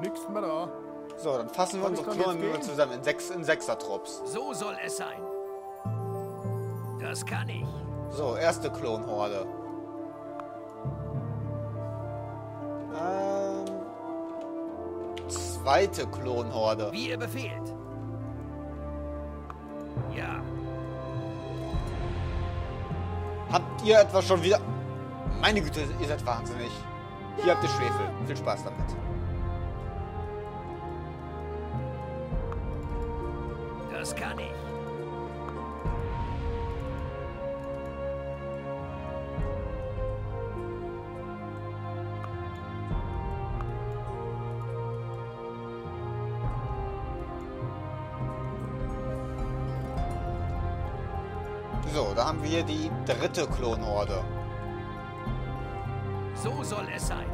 Nichts mehr da. So, dann fassen wir Kann unsere gehen? zusammen in, sechs, in Sechser-Trupps. So soll es sein. Das kann ich. So, erste Klonhorde. Ähm, zweite Klonhorde. Wie ihr befehlt. Ja, Habt ihr etwa schon wieder... Meine Güte, ihr seid wahnsinnig. Hier habt ihr Schwefel. Viel Spaß damit. Das kann ich. So, da haben wir die dritte Klonhorde. So soll es sein.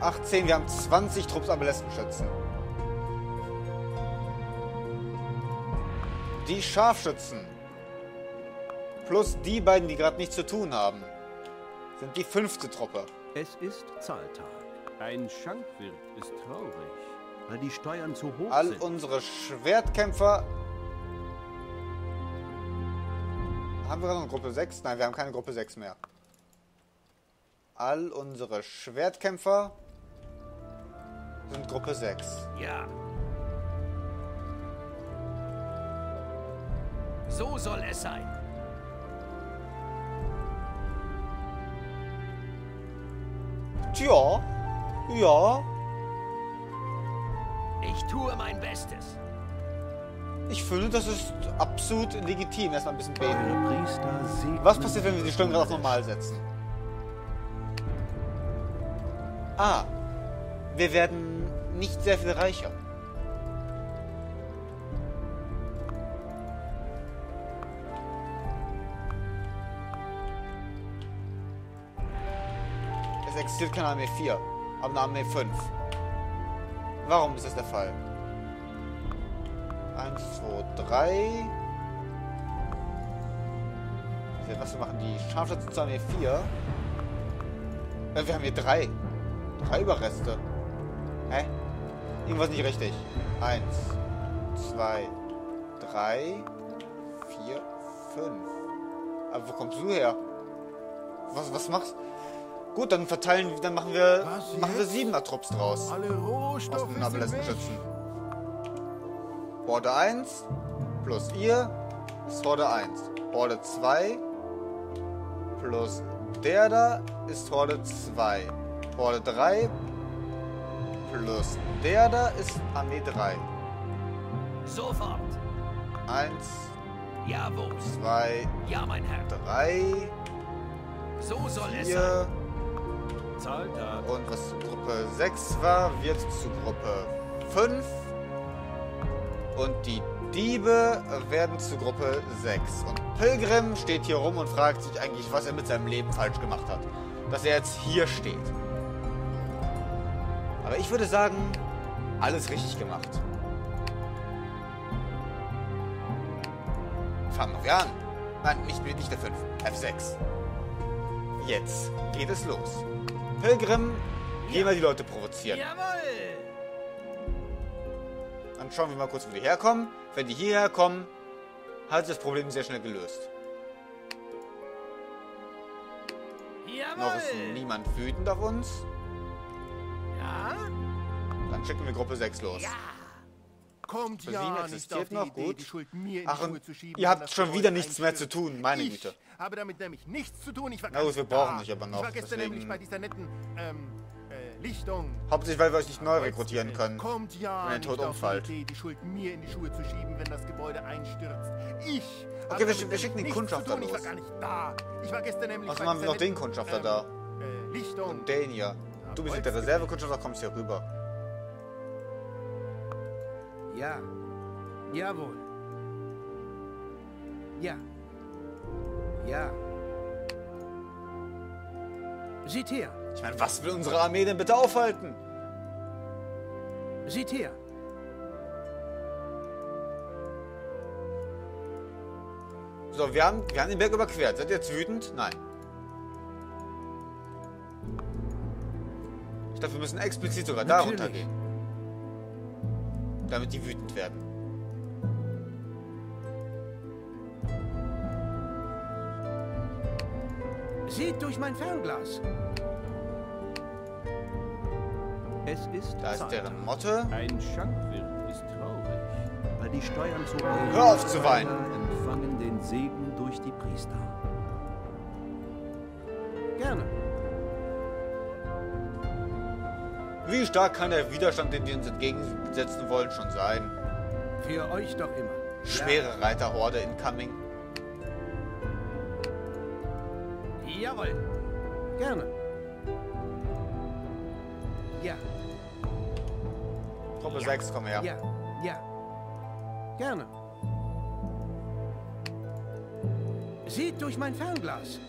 18, wir haben 20 Trupps Abelästenschützen. Die Scharfschützen. Plus die beiden, die gerade nichts zu tun haben. Sind die fünfte Truppe. Es ist Zahltag. Ein Schankwirt ist traurig, weil die Steuern zu hoch All sind. unsere Schwertkämpfer. Haben wir noch eine Gruppe 6? Nein, wir haben keine Gruppe 6 mehr. All unsere Schwertkämpfer sind Gruppe 6. Ja. So soll es sein. Tja, ja, Ich tue mein Bestes. ich finde, das ist absolut legitim. Erstmal ein bisschen beten. Was passiert, wenn wir die Stirn gerade auf normal setzen? Ah, wir werden nicht sehr viel reicher. Existiert keine Armee 4, aber eine Armee 5. Warum ist das der Fall? 1, 2, 3. Was wir machen? Die Scharfschützen zur Armee 4. Äh, wir haben hier drei. Drei Überreste. Hä? Irgendwas nicht richtig. Eins, zwei, drei, vier, fünf. Aber wo kommst du her? Was, was machst Gut, dann verteilen, dann machen wir, Was machen wir jetzt? siebener Trupps draus. Alle Aus Rohstoffe den sind Nabelästenschützen. weg. Horde 1 plus ihr ist Horde 1. Horde 2 plus der da ist Horde 2. Horde 3 plus der da ist Armee 3. Sofort. 1, Jawohl. 2, Ja, mein Herr. 3, So soll es sein. 4 Zahltag. und was zu Gruppe 6 war, wird zu Gruppe 5. Und die Diebe werden zu Gruppe 6. Und Pilgrim steht hier rum und fragt sich eigentlich, was er mit seinem Leben falsch gemacht hat. Dass er jetzt hier steht. Aber ich würde sagen, alles richtig gemacht. Fangen wir an. Nein, nicht, nicht der 5. F6. Jetzt geht es los. Pilgrim, geh mal die Leute provozieren. Jawohl. Dann schauen wir mal kurz, wo die herkommen. Wenn die hierher kommen, hat sich das Problem sehr schnell gelöst. Noch ist Jawohl. niemand wütend auf uns. Ja? Dann schicken wir Gruppe 6 los. Ja. Kommt Für Sie ja nicht existiert auf die noch, Idee, gut. die Schuld mir in Ach, und Schuhe zu schieben. ihr habt schon wieder nichts mehr zu tun, meine ich Güte. Habe damit nämlich nichts zu tun. Ich war Na gut, wir brauchen dich aber noch, Ich war gestern deswegen- nämlich bei dieser netten ähm, äh, Lichtung. Hauptsächlich, weil wir euch nicht neu rekrutieren können. Kommt ja wenn ihr nicht tot umfallt. die Idee, die Schuld mir in die Schuhe zu schieben, wenn das Gebäude einstürzt. Ich habe wir wir schicken den Kundschafter tun. Ich war los. gar nicht da. Ich war gestern nämlich bei haben wir noch den Kundschafter ähm, da. Äh, Lichtung. Und den hier. Du bist mit der Reservekundschafter, kommst hier rüber. Ja. Jawohl. Ja. Ja. Seht her. Ich meine, was will unsere Armee denn bitte aufhalten? Seht her. So, wir haben, wir haben den Berg überquert. Seid ihr jetzt wütend? Nein. Ich glaube, wir müssen explizit sogar da Natürlich. runtergehen. damit die wütend werden. Seht durch mein Fernglas. Es ist Da ist deren Motte. Ein Schankwirt ist traurig, weil die Steuern zu hoch Hör auf zu weinen. empfangen den Segen durch die Priester. Gerne. Wie stark kann der Widerstand, den wir uns entgegensetzen wollen, schon sein? Für euch doch immer. Schwere Reiterhorde incoming. Jawohl. Gerne. Ja, Gruppe 6, komm her. ja, ja. Gerne. Seht durch mein Fernglas.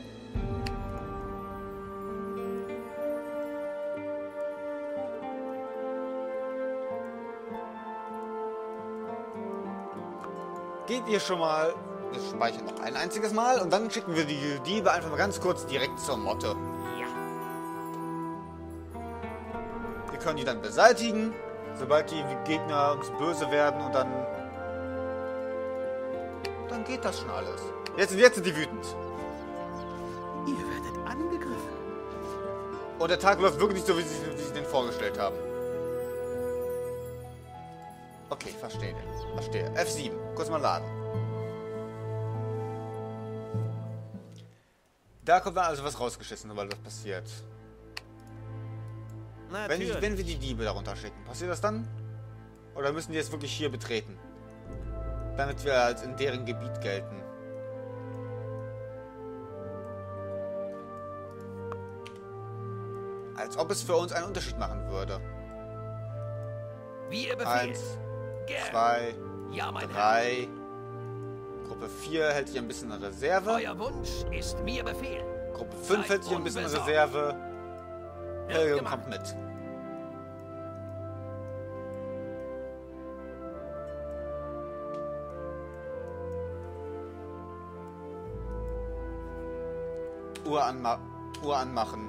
Geht ihr schon mal... Wir speichern noch ein einziges Mal und dann schicken wir die Diebe einfach mal ganz kurz direkt zur Motte. Ja. Wir können die dann beseitigen, sobald die Gegner uns böse werden und dann... Dann geht das schon alles. Jetzt, jetzt sind die wütend. Ihr werdet angegriffen. Und der Tag läuft wirklich nicht so, wie sie, wie sie den vorgestellt haben. Okay, verstehe. Verstehe. F7. Kurz mal laden. Da kommt dann also was rausgeschissen, sobald das passiert. Wenn, Natürlich. wenn wir die Diebe darunter schicken, passiert das dann? Oder müssen die jetzt wirklich hier betreten? Damit wir als in deren Gebiet gelten. Als ob es für uns einen Unterschied machen würde. Wie ihr befehlt. Eins, zwei, Ja, mein Herr. Gruppe 4 hält sich ein bisschen in Reserve. Euer Wunsch ist mir Befehl. Gruppe 5 Seid hält sich ein bisschen. Reserve. Wird Helge gemacht. kommt mit. Uhr, anma Uhr anmachen.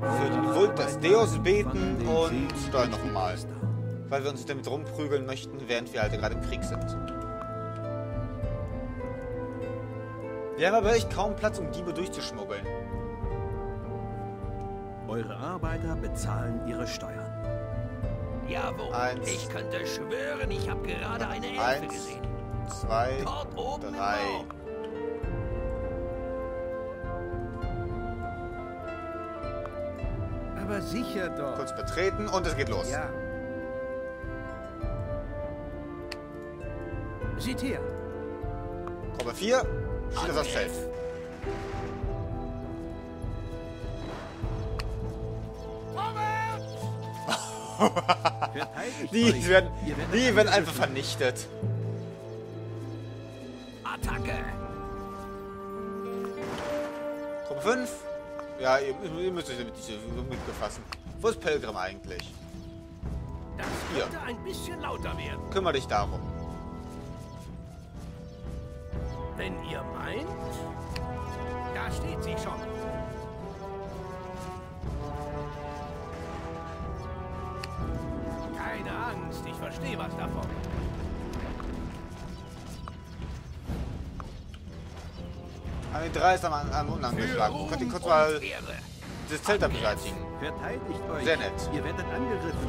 Für den Vult des Deus beten und steuern nochmal. Weil wir uns damit rumprügeln möchten, während wir halt gerade im Krieg sind. Wir haben aber echt kaum Platz, um Diebe durchzuschmuggeln. Eure Arbeiter bezahlen ihre Steuern. Jawohl. Eins. Ich könnte schwören, ich habe gerade eine Elfe Eins, gesehen. zwei, Dort oben drei. Aber sicher doch. kurz betreten und es geht los. Ja. Seht her. Gruppe 4, steht das Feld. Die werden, die werden einfach vernichtet. Attacke. Gruppe 5, ja, ihr, ihr müsst euch damit nicht so mit befassen. Wo ist Pelgrim eigentlich? Das Hier. könnte ein bisschen lauter werden. Kümmer dich darum. Wenn ihr meint, da steht sie schon. Keine Angst, ich verstehe was davon. Armee 3 ist am, am unangeschlagen. Könnt ihr kurz mal das Zelt da beseitigen? Verteidigt euch. Sehr nett. Ihr werdet angegriffen.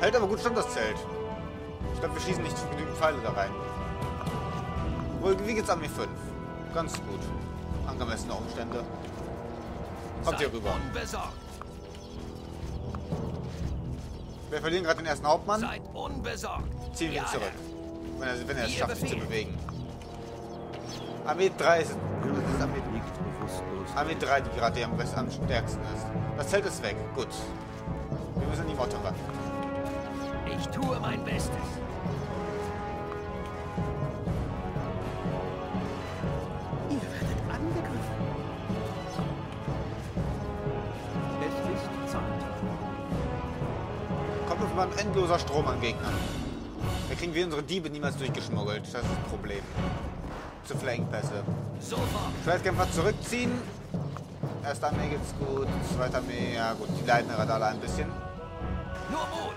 Hält aber gut stand das Zelt. Ich glaube, wir schießen nicht genügend Pfeile da rein. Wohl, wie geht's Armee 5? Ganz gut. Angemessene Umstände. Kommt hier rüber. Unbesorgt. Wir verlieren gerade den ersten Hauptmann. Seid unbesorgt. Ziehen wir ihn zurück. Wenn er, wenn er es schafft, sich zu bewegen. Armee 3 ist, ist Armee. Armee 3, die gerade am, best- am stärksten ist. Das Zelt ist weg. Gut. Wir müssen an die Motte ran. Ich tue mein Bestes. Mal ein endloser Strom an Gegnern. Da kriegen wir unsere Diebe niemals durchgeschmuggelt. Das ist das Problem. Zu. Sofort. Schwertkämpfer zurückziehen. Erste Armee geht's gut, zweite Armee, ja gut, die leiden gerade alle ein bisschen. Nur Mut.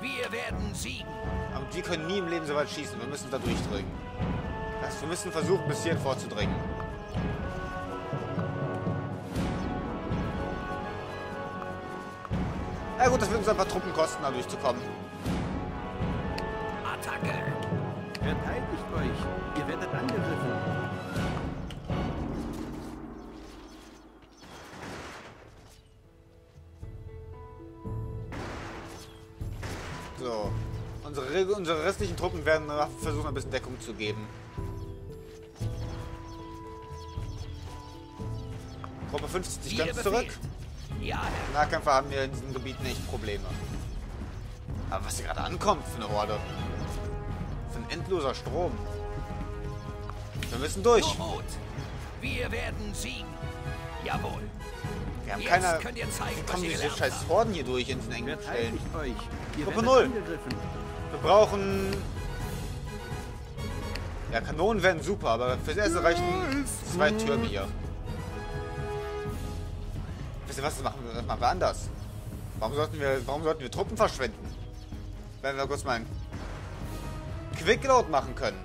Wir werden siegen. Aber die können nie im Leben so weit schießen. Wir müssen da durchdringen. Das heißt, wir müssen versuchen, bis hierhin vorzudringen. Gut, das wird uns ein paar Truppen kosten, da durchzukommen. Attacke. Verteidigt euch. Ihr werdet angegriffen. So. Unsere, Re- unsere restlichen Truppen werden versuchen, ein bisschen Deckung zu geben. Gruppe 50 sich Ihr ganz zurück. Herr. Nahkämpfer haben wir in diesem Gebiet nicht Probleme. Aber was hier gerade ankommt für eine Horde. Für ein endloser Strom. Wir müssen durch. Mut. Wir werden siegen. Jawohl. Wir haben Jetzt keine... könnt ihr zeigen, Wie kommen diese scheiß. Horden hier durch in diesen engen Stellen? Gruppe werdet null. angegriffen. Wir brauchen... Ja, Kanonen wären super, aber fürs Erste reichen zwei Türme hier. Ihr was, das machen wir, das machen wir anders. Warum sollten wir, warum sollten wir Truppen verschwenden? Wenn wir kurz mal einen Quickload machen können.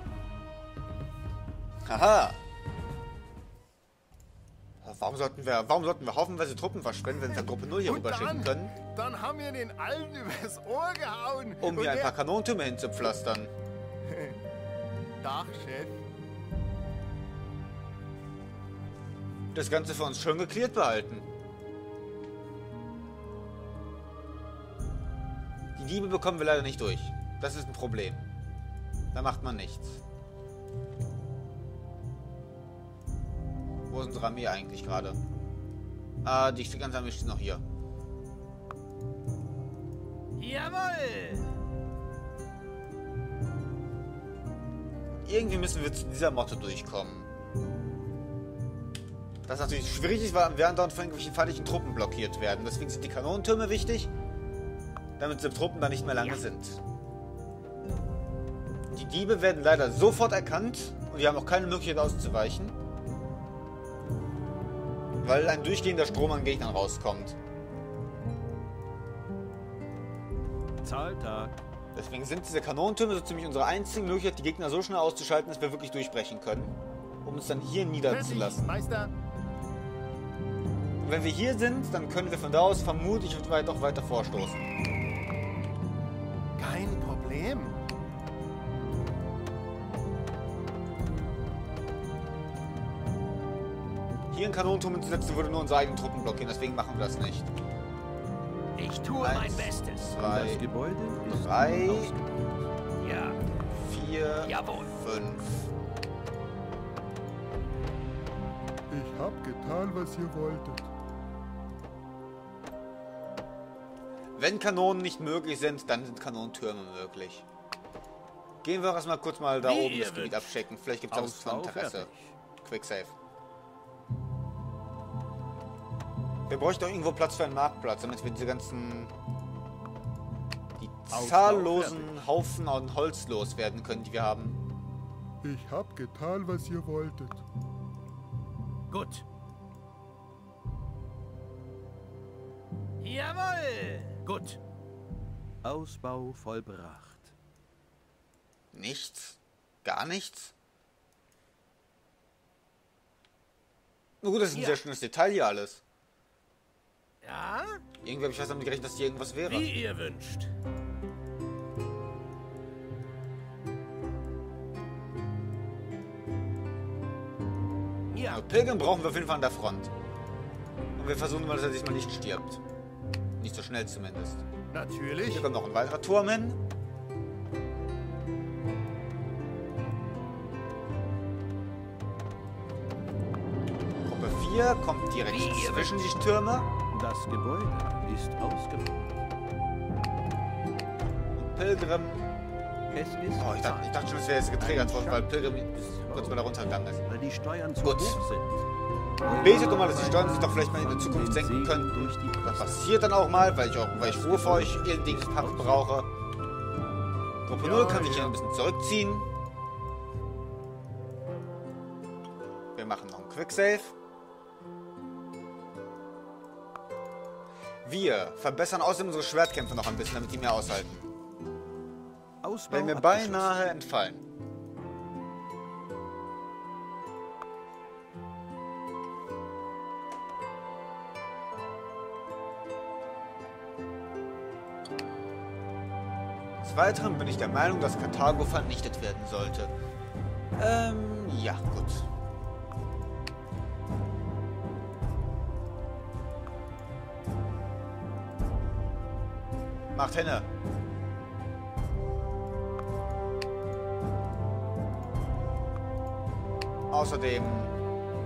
Haha. Warum sollten wir, warum sollten wir haufenweise Truppen verschwenden, wenn wir Gruppe 0 hier Und rüberschicken dann, können, dann haben wir den allen übers Ohr gehauen. um hier ein paar Kanonentürme hinzupflastern? Dach, Chef. Das Ganze für uns schön geklärt behalten. Diebe bekommen wir leider nicht durch. Das ist ein Problem. Da macht man nichts. Wo ist unsere Armee eigentlich gerade? Ah, die ganze Armee steht noch hier. Jawohl. Irgendwie müssen wir zu dieser Motte durchkommen. Das natürlich schwierig ist, weil wir andauernd von irgendwelchen feindlichen Truppen blockiert werden. Deswegen sind die Kanonentürme wichtig, damit die Truppen da nicht mehr lange sind. Die Diebe werden leider sofort erkannt und die haben auch keine Möglichkeit auszuweichen. Weil ein durchgehender Strom an Gegnern rauskommt. Zahltag. Deswegen sind diese Kanonentürme so ziemlich unsere einzige Möglichkeit, die Gegner so schnell auszuschalten, dass wir wirklich durchbrechen können. Um uns dann hier niederzulassen. Meister. Und wenn wir hier sind, dann können wir von da aus vermutlich weit auch weiter vorstoßen. Kanonenturm hinzusetzen, würde nur unsere eigenen Truppen blockieren, deswegen machen wir das nicht. Ich tue Eins. mein Bestes. Zwei, Das Gebäude ist drei. Ja. vier, Jawohl. fünf. Ich hab getan, was ihr wolltet. Wenn Kanonen nicht möglich sind, dann sind Kanonentürme möglich. Gehen wir erstmal kurz mal da Wie oben das Gebiet wünscht. abchecken. Vielleicht gibt es auch was von Ausbau Interesse. fertig. Quick Save. Wir bräuchten auch irgendwo Platz für einen Marktplatz, damit wir diese ganzen. die zahllosen Haufen an Holz loswerden können, die wir haben. Ich hab getan, was ihr wolltet. Gut. Jawohl. Gut. Ausbau vollbracht. Nichts? Gar nichts? Na gut, das ist ein Ja. sehr schönes Detail hier alles. Ja? Irgendwie habe ich fast damit gerechnet, dass hier irgendwas wäre. Wie ihr wünscht. Ja. Aber Pilgrim brauchen wir auf jeden Fall an der Front. Und wir versuchen mal, dass er diesmal nicht stirbt. Nicht so schnell zumindest. Natürlich. Hier kommt noch ein weiterer Turm hin. Gruppe 4 kommt direkt zwischen die Türme. Das Gebäude ist ausgebaut. Und Pilgrim. Es ist Oh, ich dachte, ich dachte schon, es wäre jetzt getriggert worden, weil Pilgrim kurz mal da runtergegangen ist. weil die Steuern zu Gut. hoch sind. Betet doch mal, dass die Steuern sich doch vielleicht mal in der Zukunft senken können. Das passiert dann auch mal, weil ich auch, weil ich Ruhe für euch ihren Dingspack brauche. Gruppe 0 kann sich hier ein bisschen zurückziehen. Wir machen noch einen Quick Wir verbessern außerdem unsere Schwertkämpfe noch ein bisschen, damit die mehr aushalten. Ausbau Wären mir beinahe entfallen. Des Weiteren bin ich der Meinung, dass Karthago vernichtet werden sollte. Ähm, ja, gut. Macht Henne. Außerdem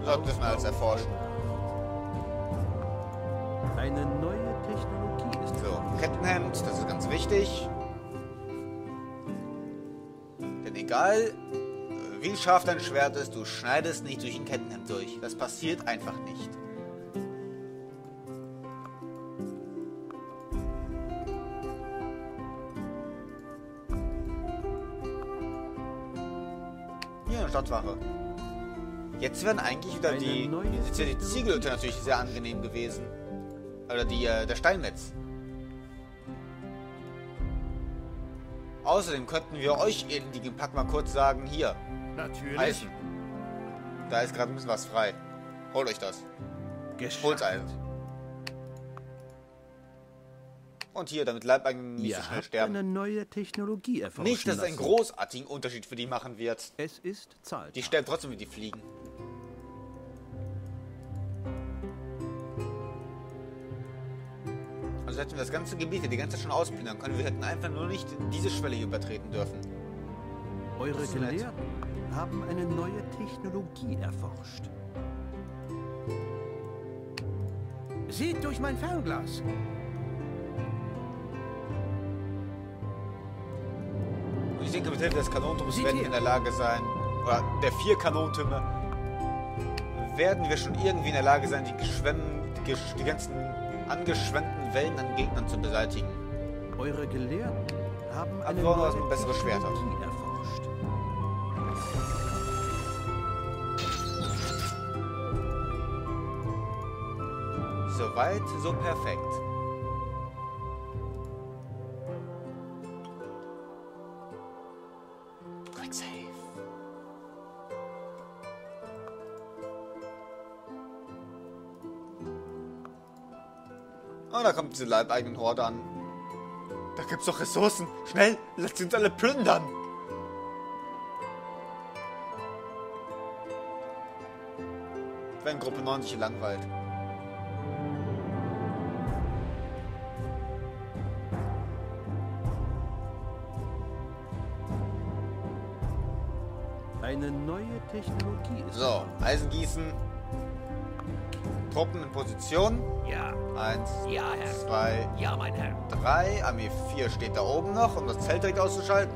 sollten wir es mal als erforschen. Eine neue Technologie ist So, Kettenhemd, das ist ganz wichtig. Denn egal, wie scharf dein Schwert ist, du schneidest nicht durch ein Kettenhemd durch. Das passiert einfach nicht. Stadtwache. Jetzt werden eigentlich wieder die. Jetzt wäre die Ziegelhütte natürlich sehr angenehm gewesen. Oder die, äh, der Steinmetz. Außerdem könnten wir euch elendigen Pack mal kurz sagen, hier, Natürlich. Eisen. Da ist gerade ein bisschen was frei. Holt euch das. geschafft. Holt's Und hier, damit Leibeigenen nicht so schnell sterben. eine neue Technologie erforschen Nicht, dass es einen großartigen Unterschied für die machen wird. Es ist Zahltag. Die sterben trotzdem, wie die fliegen. Also hätten wir das ganze Gebiet, hier die ganze Zeit schon ausplanen können. Wir hätten einfach nur nicht diese Schwelle hier übertreten dürfen. Eure. Gelehrten haben eine neue Technologie erforscht. Seht durch mein Fernglas. Denke, mit Hilfe des Kanonturms Seht werden wir in der Lage sein, oder der vier Kanontürme, werden wir schon irgendwie in der Lage sein, die, die, die ganzen angeschwemmten Wellen an Gegnern zu beseitigen. Eure Gelehrten haben eine neue also bessere Schwerter. Erforscht. Soweit, so perfekt. Oh, da kommt diese leibeigenen Horde an. Da gibt's doch Ressourcen. Schnell, lasst sie uns alle plündern. Wenn Gruppe 9 sich langweilt. Eine neue Technologie ist So. Eisengießen. Truppen in Position. Ja, Eins, ja, Herr. zwei, Ja, mein Herr. drei. Armee 4 steht da oben noch, um das Zelt direkt auszuschalten.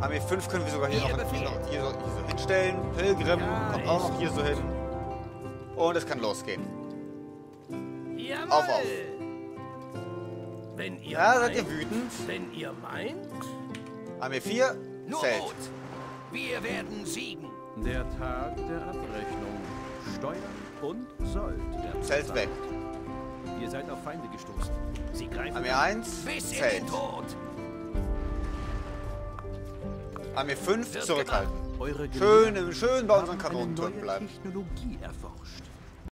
Armee 5 können wir sogar hier, noch, hier, noch, hier, so, hier so hinstellen. Pilgrim Ja, kommt auch noch hier so hin. Und es kann losgehen. Jawohl. Auf, auf. Wenn ihr Ja, meint, seid ihr wütend? Wenn ihr meint, Armee 4, nur Zelt. Mut. Wir werden siegen. Der Tag der Abrechnung. Steuern und wird Zelt weg. Ihr seid auf Feinde gestoßen. Sie greifen Armee an. 1, Bis in Zelt. den Tod. Armee 5, Wird zurückhalten. Eure Schön, schön bei unseren Kanonentürmen neue bleiben. Technologie erforscht.